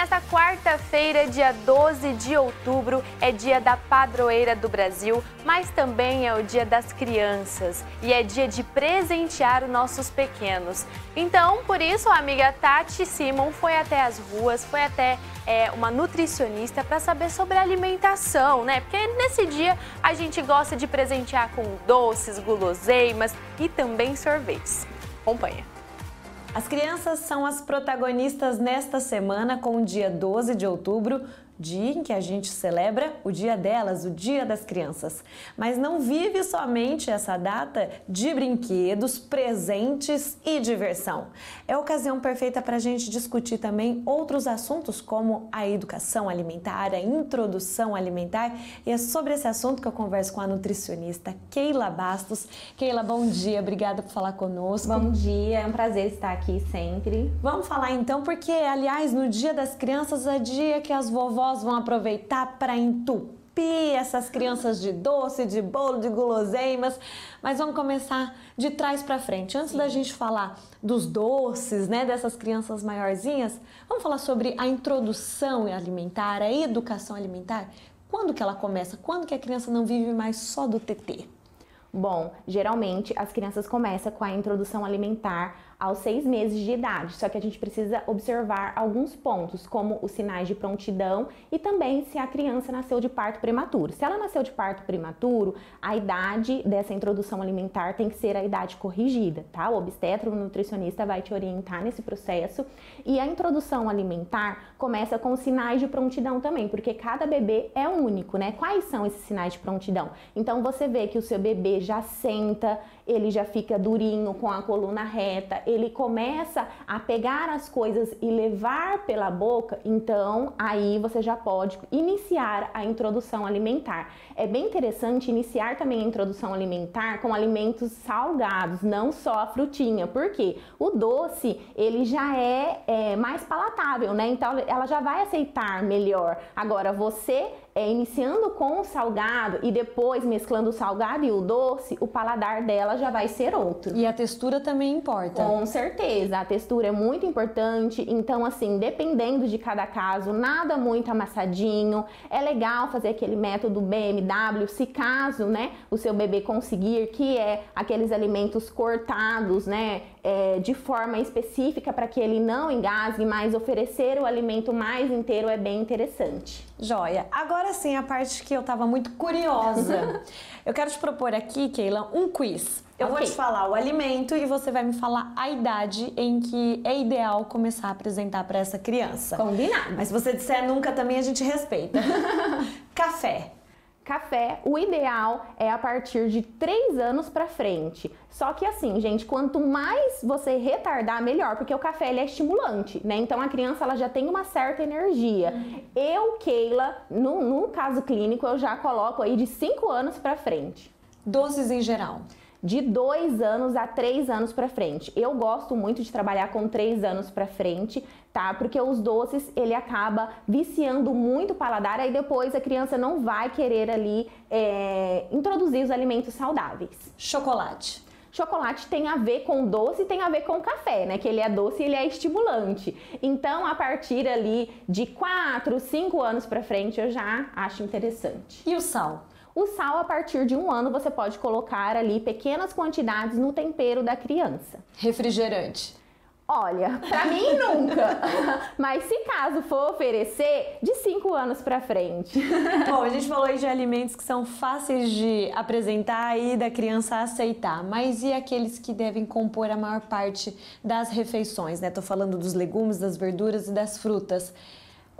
Nesta quarta-feira, dia 12 de outubro, é dia da padroeira do Brasil, mas também é o dia das crianças e é dia de presentear os nossos pequenos. Então, por isso, a amiga Tati Simon foi até as ruas, foi até é, uma nutricionista para saber sobre alimentação, né? Porque nesse dia a gente gosta de presentear com doces, guloseimas e também sorvetes. Acompanha. As crianças são as protagonistas nesta semana, com o dia 12 de outubro, dia em que a gente celebra o dia delas, o Dia das Crianças. Mas não vive somente essa data de brinquedos, presentes e diversão. É ocasião perfeita para a gente discutir também outros assuntos como a educação alimentar, a introdução alimentar. E é sobre esse assunto que eu converso com a nutricionista Keila Bastos. Keila, bom dia, obrigada por falar conosco. Bom dia, é um prazer estar aqui sempre. Vamos falar então, porque aliás, no Dia das Crianças é dia que as vovós avós vão aproveitar para entupir essas crianças de doce, de bolo, de guloseimas. Mas vamos começar de trás para frente. Antes da gente falar dos doces, né, dessas crianças maiorzinhas, vamos falar sobre a introdução alimentar, a educação alimentar. Quando que ela começa? Quando que a criança não vive mais só do TT? Bom, geralmente as crianças começam com a introdução alimentar aos seis meses de idade. Só que a gente precisa observar alguns pontos, como os sinais de prontidão e também se a criança nasceu de parto prematuro. Se ela nasceu de parto prematuro, a idade dessa introdução alimentar tem que ser a idade corrigida, tá? O obstetra, o nutricionista vai te orientar nesse processo. E a introdução alimentar começa com sinais de prontidão também, porque cada bebê é único, né? Quais são esses sinais de prontidão? Então você vê que o seu bebê já senta, ele já fica durinho com a coluna reta, ele começa a pegar as coisas e levar pela boca, então aí você já pode iniciar a introdução alimentar. É bem interessante iniciar também a introdução alimentar com alimentos salgados, não só a frutinha, porque o doce ele já é, é mais palatável, né? Então ela já vai aceitar melhor. Agora você é, iniciando com o salgado e depois mesclando o salgado e o doce, o paladar dela já vai ser outro. E a textura também importa. Com certeza, a textura é muito importante. Então, assim, dependendo de cada caso, nada muito amassadinho. É legal fazer aquele método BMW, se caso, né, o seu bebê conseguir, que é aqueles alimentos cortados, né, é, de forma específica para que ele não engasgue, mas oferecer o alimento mais inteiro é bem interessante. Joia. Agora sim, a parte que eu estava muito curiosa. eu quero te propor aqui, Keila, um quiz. Eu okay. vou te falar o alimento e você vai me falar a idade em que é ideal começar a apresentar para essa criança. Combinado. Mas se você disser nunca também a gente respeita. Café. Café, o ideal é a partir de 3 anos para frente. Só que assim, gente, quanto mais você retardar, melhor, porque o café ele é estimulante, né? Então a criança ela já tem uma certa energia. Eu, Keila, no, no caso clínico, eu já coloco aí de 5 anos para frente. Doces em geral de dois anos a três anos para frente. Eu gosto muito de trabalhar com três anos para frente, tá? Porque os doces ele acaba viciando muito o paladar, aí depois a criança não vai querer ali é, introduzir os alimentos saudáveis. Chocolate. Chocolate tem a ver com doce e tem a ver com café, né? Que ele é doce e ele é estimulante. Então, a partir ali de 4, 5 anos para frente, eu já acho interessante. E o sal? O sal, a partir de um ano, você pode colocar ali pequenas quantidades no tempero da criança. Refrigerante. Olha, para mim nunca. Mas se caso for oferecer, de 5 anos para frente. Bom, a gente falou aí de alimentos que são fáceis de apresentar e da criança aceitar. Mas e aqueles que devem compor a maior parte das refeições, né? Tô falando dos legumes, das verduras e das frutas.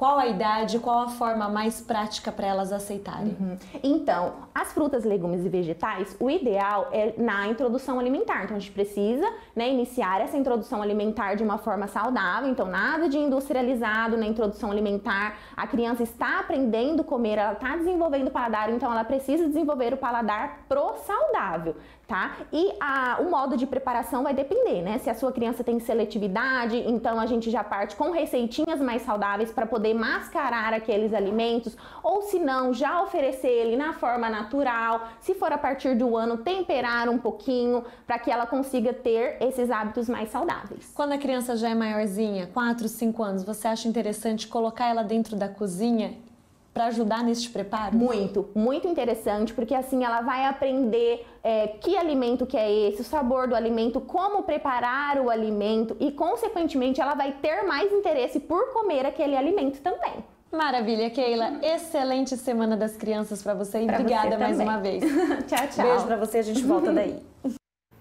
Qual a idade, qual a forma mais prática para elas aceitarem? Uhum. Então, as frutas, legumes e vegetais, o ideal é na introdução alimentar. Então, a gente precisa né, iniciar essa introdução alimentar de uma forma saudável. Então, nada de industrializado na introdução alimentar. A criança está aprendendo a comer, ela está desenvolvendo o paladar, então ela precisa desenvolver o paladar pro saudável tá? E a, o modo de preparação vai depender, né? Se a sua criança tem seletividade, então a gente já parte com receitinhas mais saudáveis para poder poder mascarar aqueles alimentos, ou se não, já oferecer ele na forma natural. Se for a partir do ano, temperar um pouquinho para que ela consiga ter esses hábitos mais saudáveis. Quando a criança já é maiorzinha, 4, 5 anos, você acha interessante colocar ela dentro da cozinha para ajudar nesse preparo? Muito, muito interessante, porque assim ela vai aprender é, que alimento que é esse, o sabor do alimento, como preparar o alimento e, consequentemente, ela vai ter mais interesse por comer aquele alimento também. Maravilha, Keila. Excelente Semana das Crianças para você e pra obrigada você mais uma vez. tchau, tchau. Beijo para você, a gente volta daí.